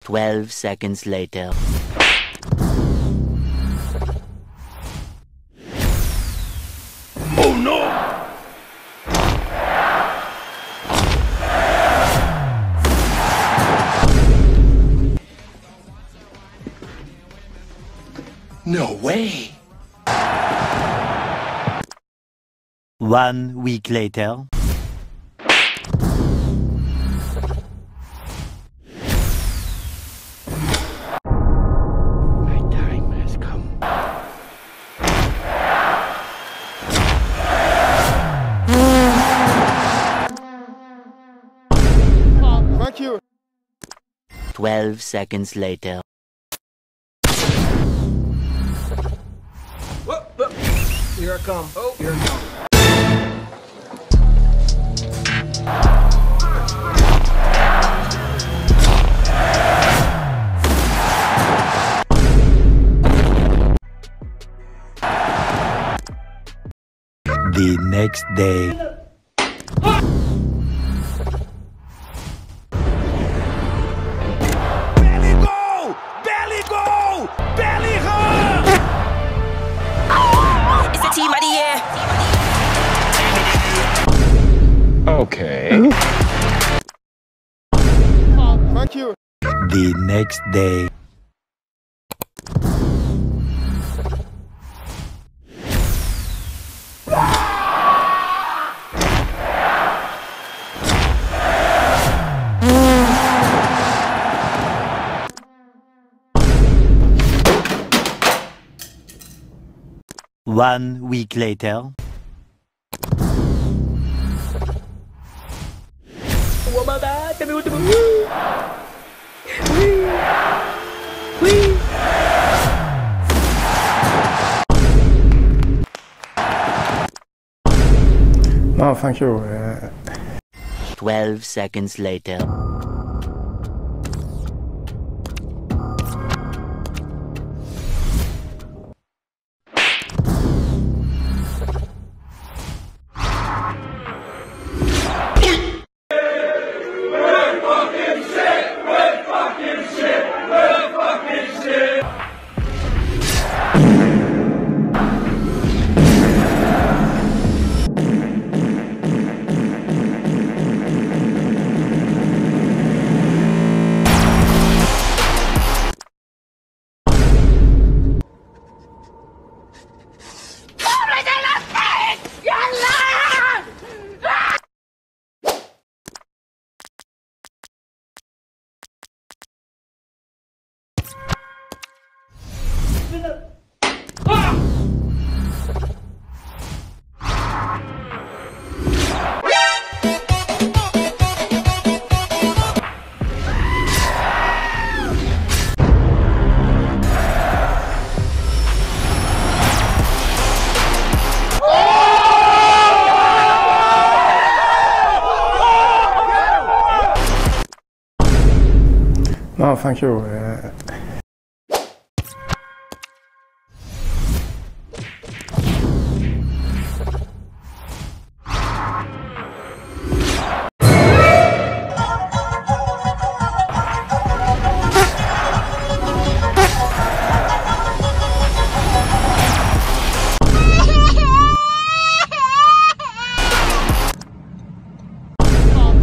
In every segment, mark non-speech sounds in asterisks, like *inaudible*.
Twelve seconds later. Oh no! No way! One week later. Twelve seconds later. Here I come. Oh, here I come. The next day. Next day. One week later. No, thank you. Uh, Twelve seconds later. No, thank you. Uh,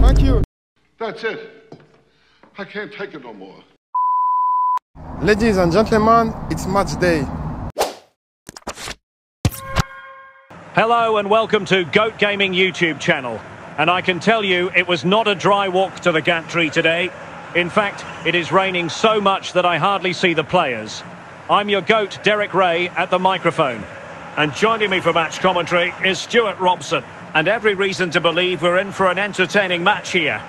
thank you. That's it. I can't take it no more. Ladies and gentlemen, it's match day. Hello and welcome to Goat Gaming YouTube channel. And I can tell you it was not a dry walk to the gantry today. In fact, it is raining so much that I hardly see the players. I'm your goat, Derek Ray, at the microphone. And joining me for match commentary is Stuart Robson. And every reason to believe we're in for an entertaining match here.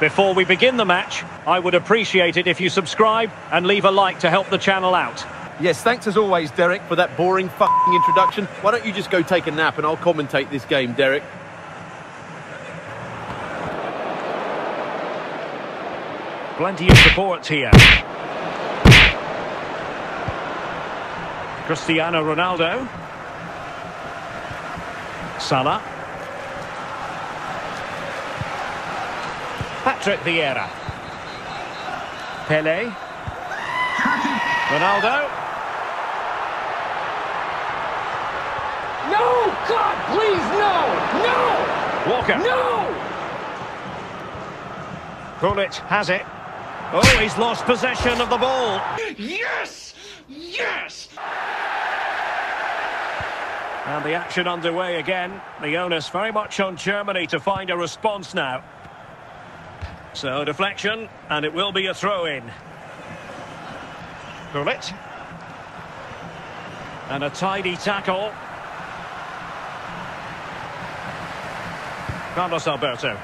Before we begin the match, I would appreciate it if you subscribe and leave a like to help the channel out. Yes, thanks as always, Derek, for that boring fucking introduction. Why don't you just go take a nap and I'll commentate this game, Derek? Plenty of support here. Cristiano Ronaldo. Salah. Patrick Vieira. Pele. Ronaldo. No! God, please, no! No! Walker. No! Gullit has it. Oh, he's lost possession of the ball. Yes! Yes! And the action underway again. The onus very much on Germany to find a response now. So deflection, and it will be a throw-in. Gullit. And a tidy tackle. Carlos Alberto.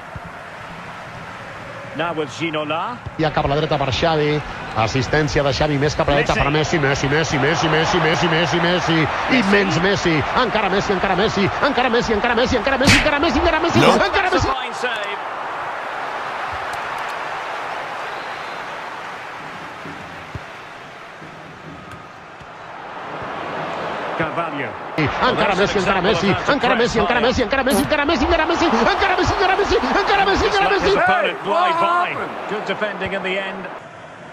Now with Ginola. Ja cap a la dreta per Xavi. Assistència de Xavi més cap a la dreta per Messi, Messi, Messi, Messi, Messi, Messi, Messi, Messi. Immens Messi. Encara Messi, encara Messi, encara Messi, encara Messi, encara Messi, encara Messi, encara Messi, encara That's a Messi. Carvalho. Encara Messi, encara Messi, encara Messi, encara Messi, encara Messi, encara Messi, encara Messi, encara Messi, encara Messi, encara Messi, encara Let his Messi. opponent glide by. Good defending in the end.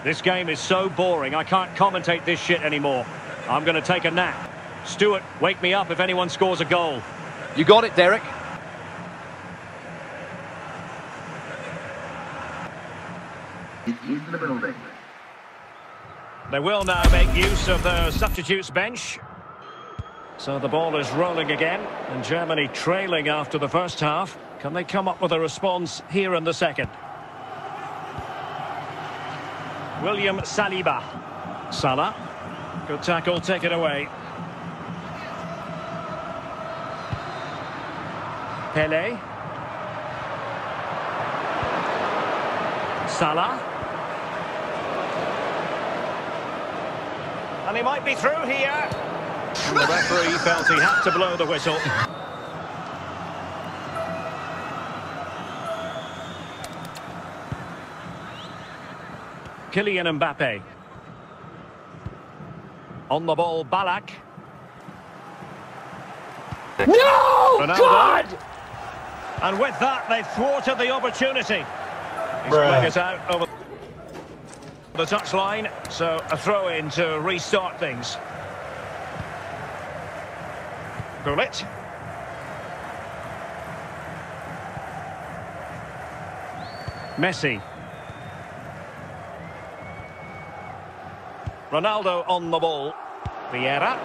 This game is so boring, I can't commentate this shit anymore. I'm going to take a nap. Stuart, wake me up if anyone scores a goal. You got it, Derek. They will now make use of the substitutes bench. So the ball is rolling again, and Germany trailing after the first half. Can they come up with a response here in the second? William Saliba. Salah. Good tackle, take it away. Pele. Salah. And he might be through here. And the referee felt he had to blow the whistle. Kylian Mbappe. On the ball, Ballack. No! Ronaldo. God! And with that, they've thwarted the opportunity. He's playing it out over the touchline, so a throw-in to restart things. Gullit. Messi. Ronaldo on the ball. Vieira.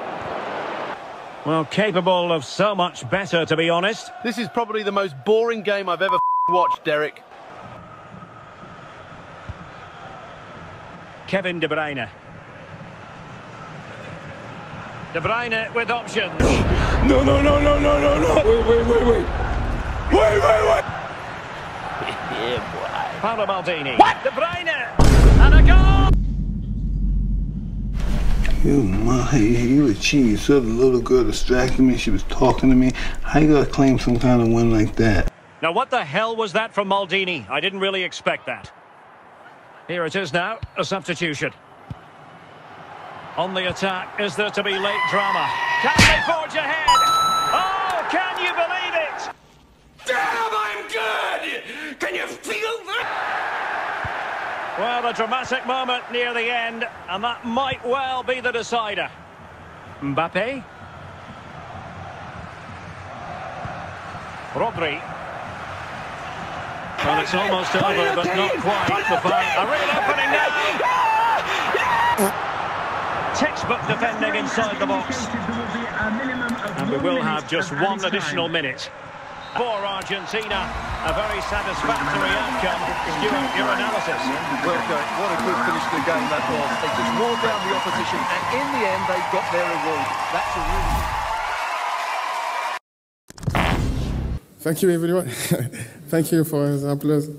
Well, capable of so much better, to be honest. This is probably the most boring game I've ever watched, Derek. Kevin De Bruyne. De Bruyne with options. No, no, no, no, no, no, no! Wait, wait, wait, wait! Wait, wait, wait! Yeah, *laughs* boy. Paolo Maldini. What? De Bruyne. And a goal! You my, you was cheating. You saw the little girl distracted me. She was talking to me. How you gonna claim some kind of win like that? Now, what the hell was that from Maldini? I didn't really expect that. Here it is now, a substitution. On the attack, is there to be late drama? Can they forge ahead? Oh, can you believe it? Damn, I'm good! Can you feel that? Well, a dramatic moment near the end, and that might well be the decider. Mbappe. Rodri. Well, it's almost over, but not quite. The fire. A real opening now. Textbook defending inside the box. And we will have just one additional minute. For Argentina, a very satisfactory outcome. Stuart, your analysis. Well, Derek, what a good finish to the game that was. They just wore down the opposition, and in the end, they got their reward. That's a really... Thank you, everyone. *laughs* Thank you for the applause.